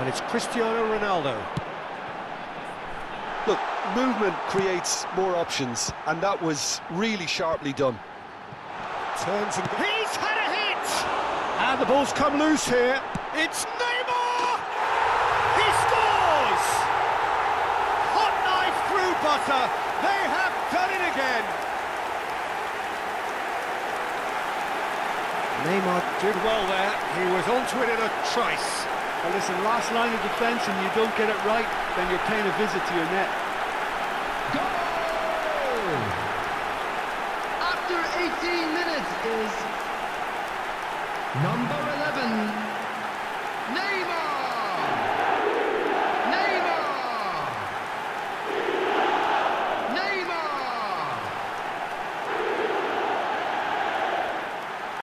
And it's Cristiano Ronaldo. Look, movement creates more options, and that was really sharply done. Turns and... He's had a hit! And the ball's come loose here. It's Neymar! He scores! Hot knife through butter. They have done it again. Neymar did well there. He was onto it in a trice. Well, listen, last line of defence and you don't get it right, then you're paying a visit to your net. Goal! After 18 minutes is number